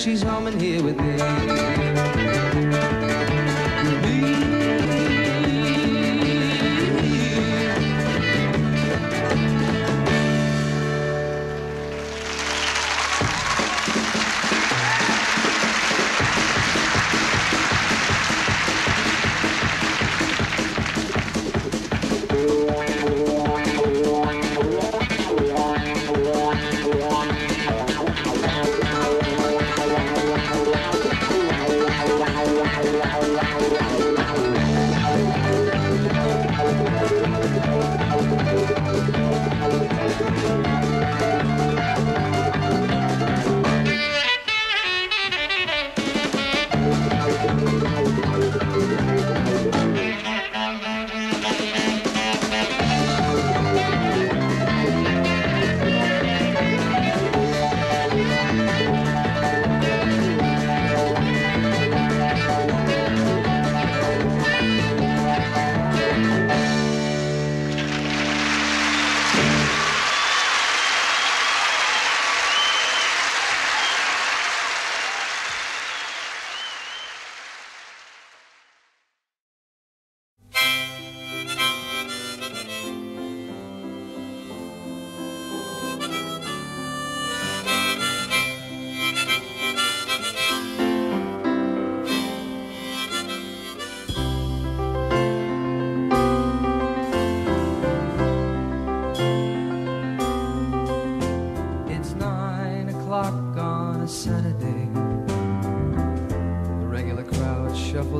she's humming here with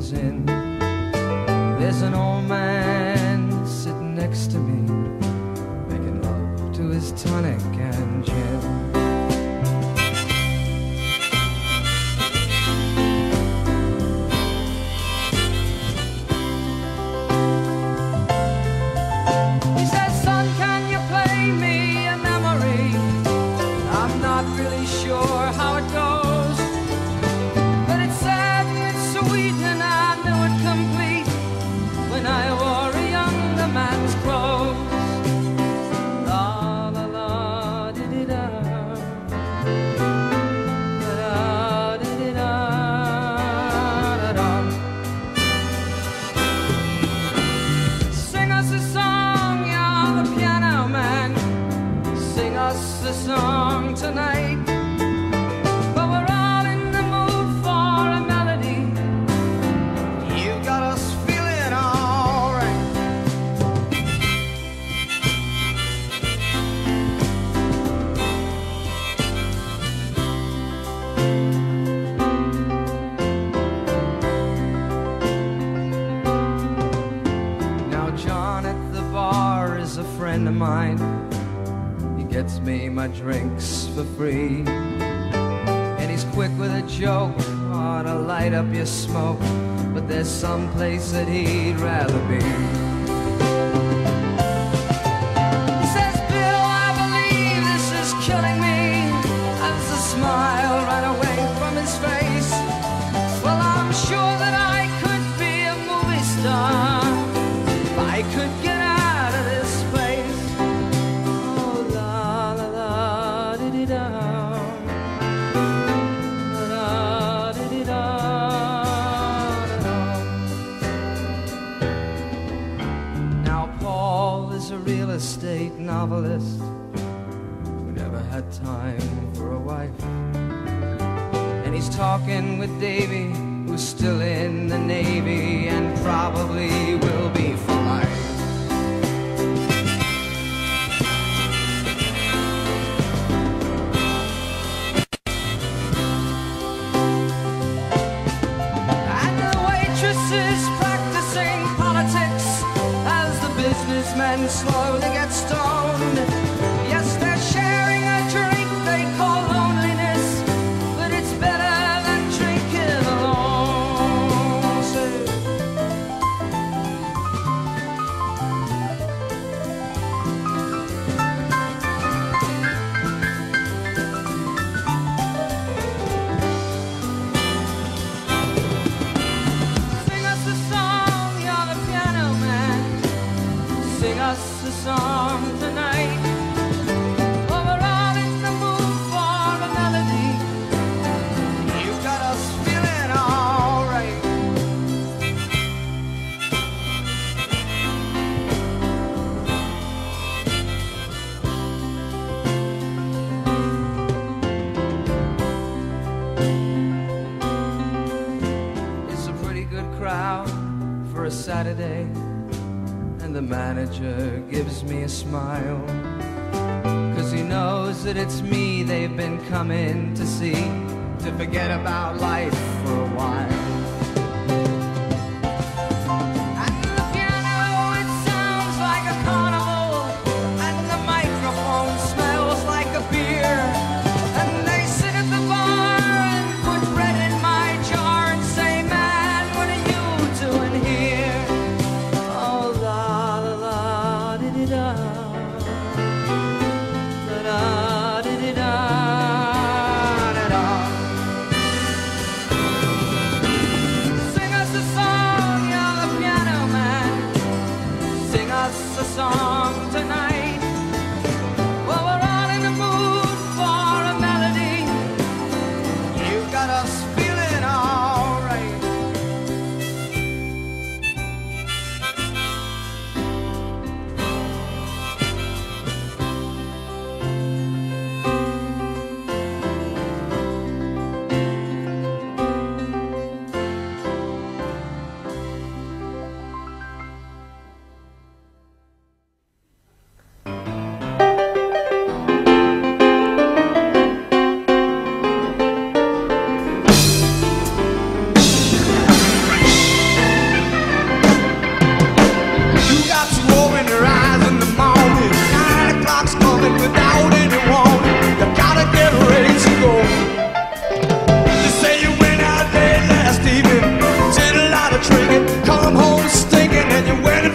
falls in. There's an old man sitting next to me, making love to his tonic and gin. a friend of mine. He gets me my drinks for free. And he's quick with a joke or to light up your smoke. But there's some place that he'd rather be. novelist who never had time for a wife. And he's talking with Davy, who's still in the Navy and probably smile. Cause he knows that it's me they've been coming to see, to forget about life. come home stinking and you're wearing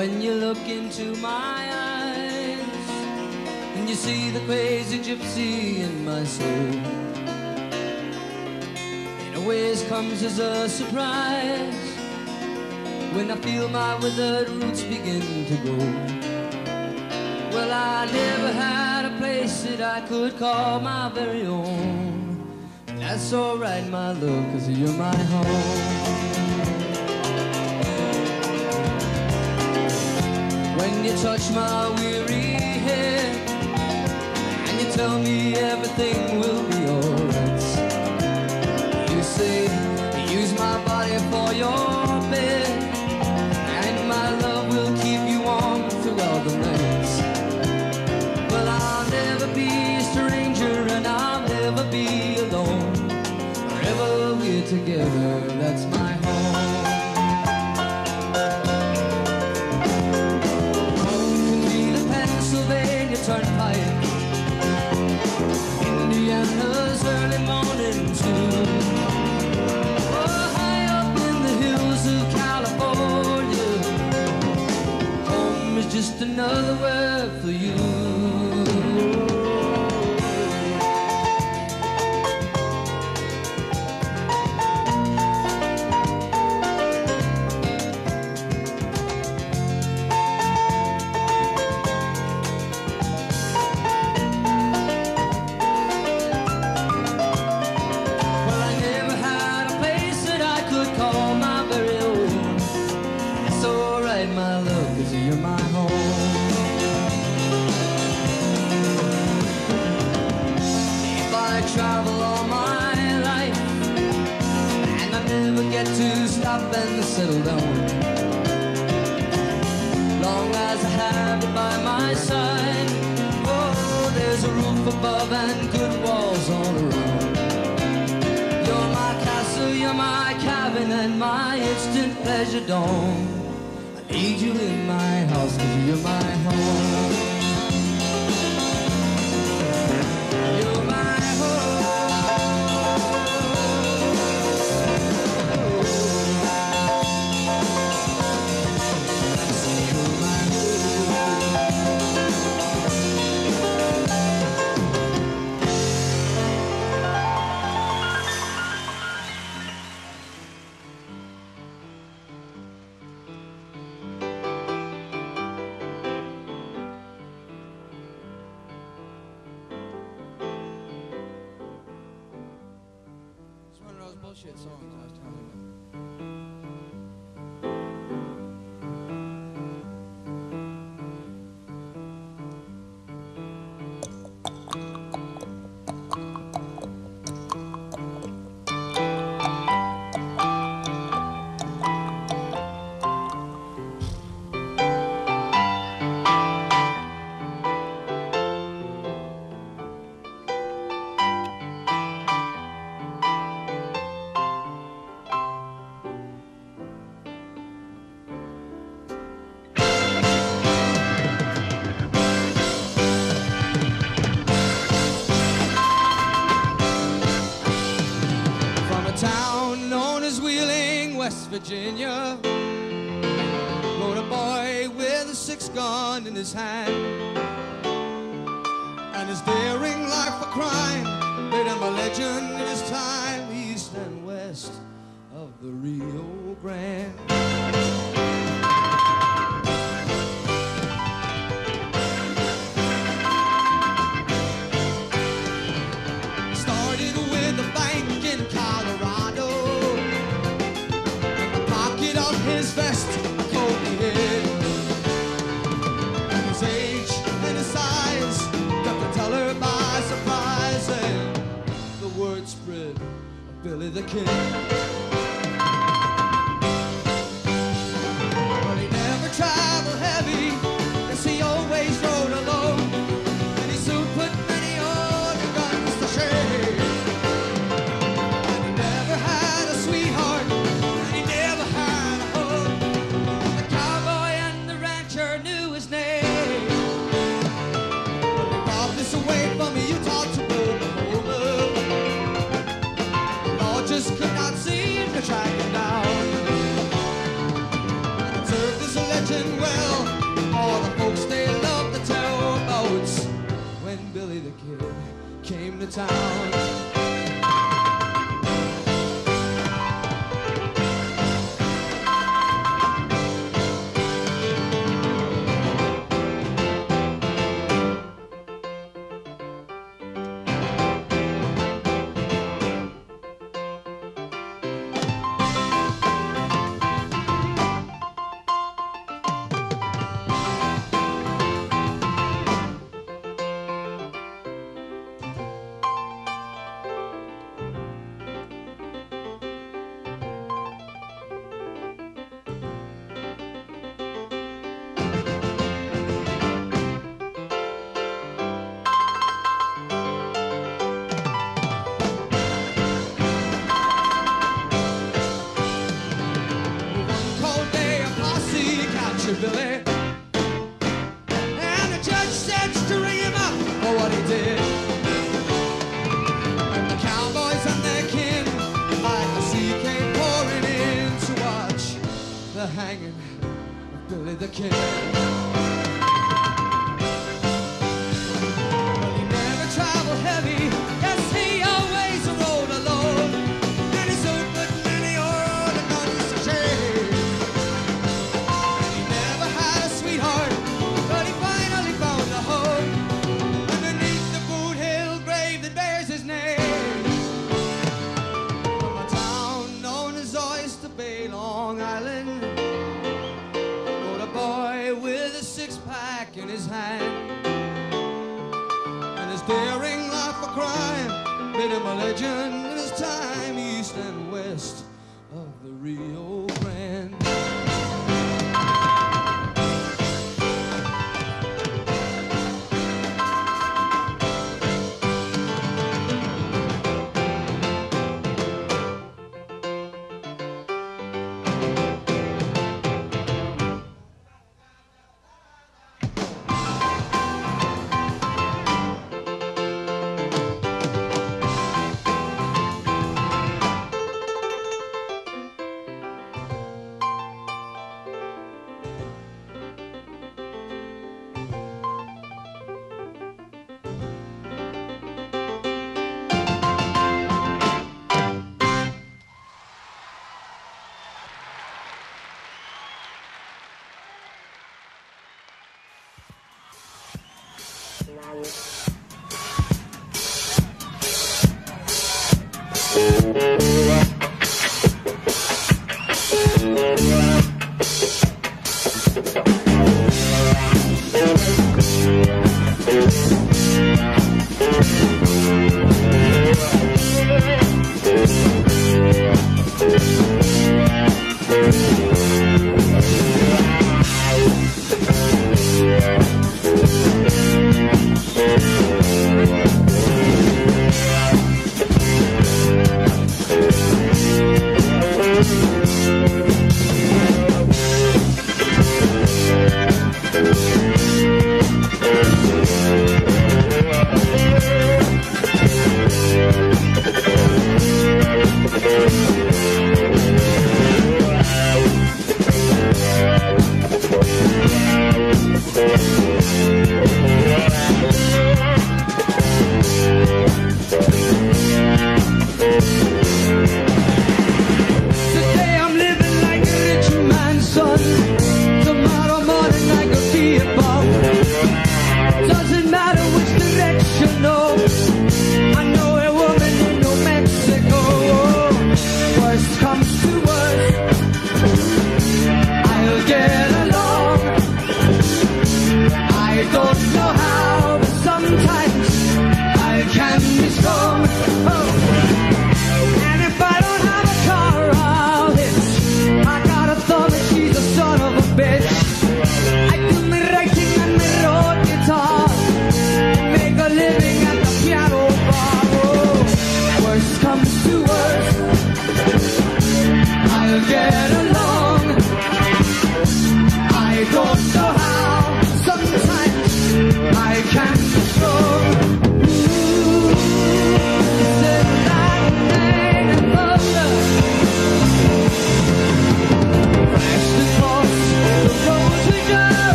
When you look into my eyes and you see the crazy gypsy in my soul, it always comes as a surprise when I feel my withered roots begin to grow. Well, I never had a place that I could call my very own. That's alright, my love, cause you're my home. And you touch my weary head And you tell me everything will town known as Wheeling, West Virginia, rode a boy with a six gun in his hand. And his daring life for crime made him a legend in his time, east and west of the Rio Grande. Billy the Kid. But he never tried. Imagine well all the folks they loved the tell about when Billy the Kid came to town.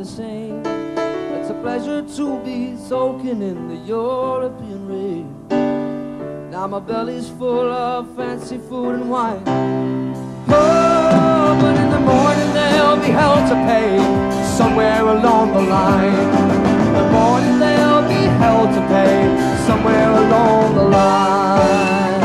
The Seine. It's a pleasure to be soaking in the European rain. Now my belly's full of fancy food and wine. Oh, but in the morning there'll be hell to pay somewhere along the line. In the morning there'll be hell to pay somewhere along the line.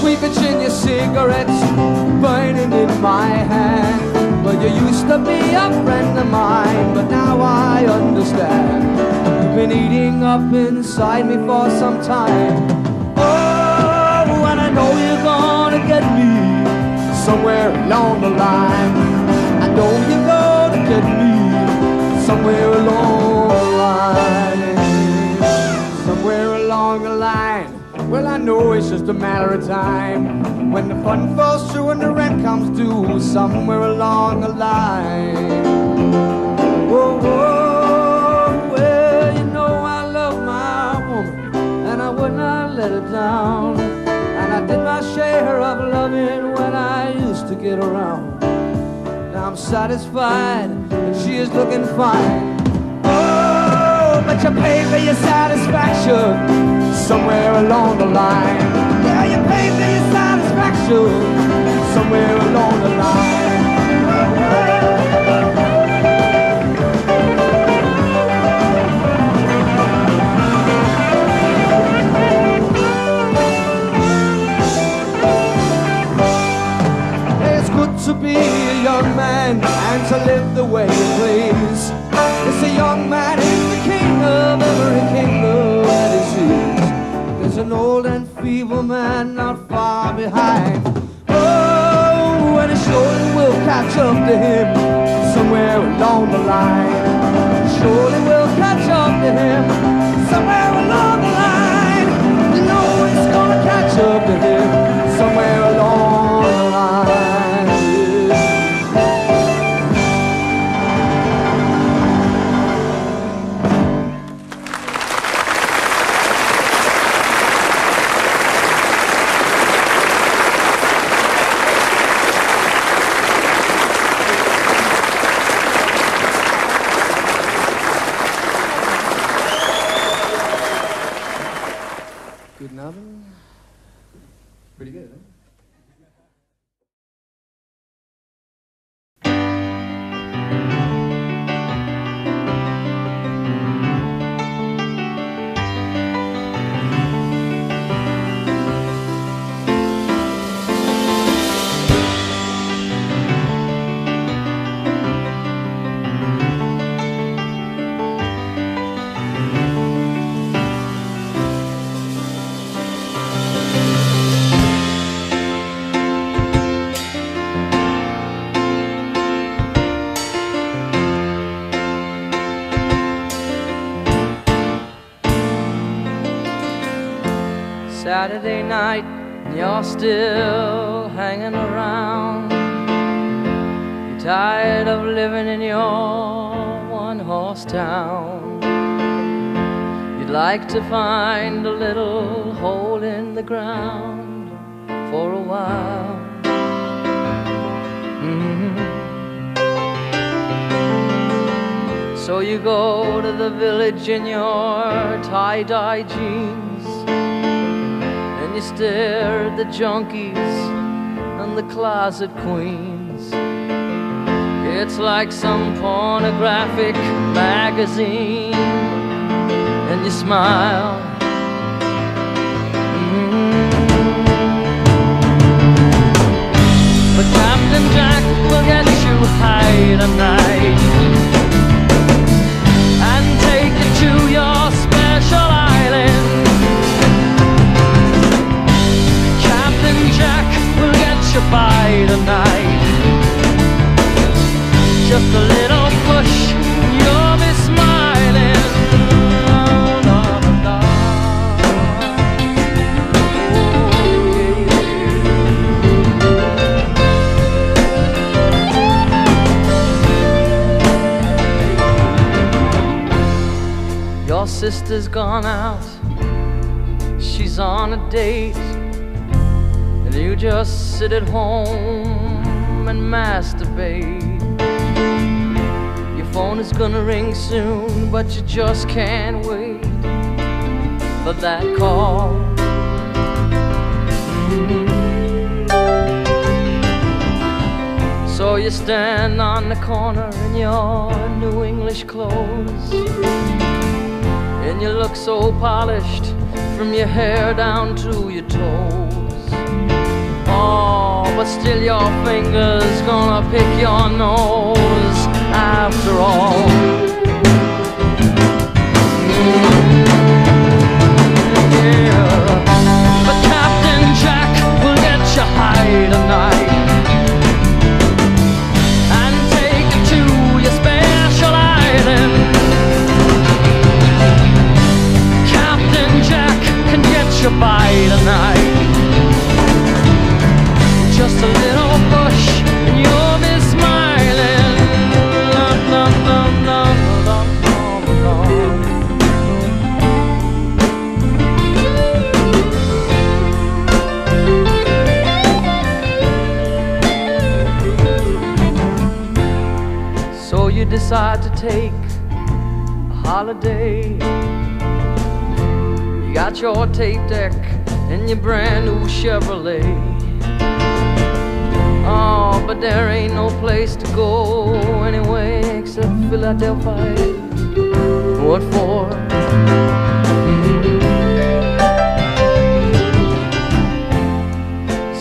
Sweet Virginia cigarettes burning in my hand. Well, you used to be a friend of mine, but now I understand. You've been eating up inside me for some time. Oh, and I know you're gonna get me somewhere along the line. I know you're gonna get me somewhere along the line. Somewhere along the line. Well, I know it's just a matter of time when the fun falls through and the rent comes due somewhere along the line. Whoa, whoa, well, you know I love my woman and I would not let her down. And I did my share of loving when I used to get around. Now I'm satisfied and she is looking fine. But you pay for your satisfaction somewhere along the line. Yeah, you pay for your satisfaction somewhere along the line. It's good to be a young man and to live up to him somewhere along the line. Surely we'll catch up to him night, and you're still hanging around. You're tired of living in your one horse town. You'd like to find a little hole in the ground for a while. Mhm. So you go to the village in your tie dye jeans and you stare at the junkies and the closet queens. It's like some pornographic magazine, and you smile. Mm. But Captain Jack will get you high tonight sister's gone out, she's on a date, and you just sit at home and masturbate. Your phone is gonna ring soon, but you just can't wait for that call. So you stand on the corner in your new English clothes. And you look so polished from your hair down to your toes. Oh, but still your fingers gonna pick your nose after all. Mm, yeah. But Captain Jack will get you high tonight tape deck and your brand new Chevrolet. Oh, but there ain't no place to go anyway except Philadelphia. What for?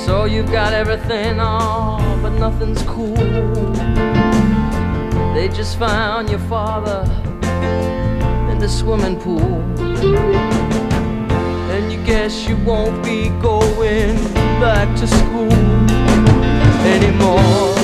So you've got everything, oh, but nothing's cool. They just found your father in the swimming pool. And you guess you won't be going back to school anymore.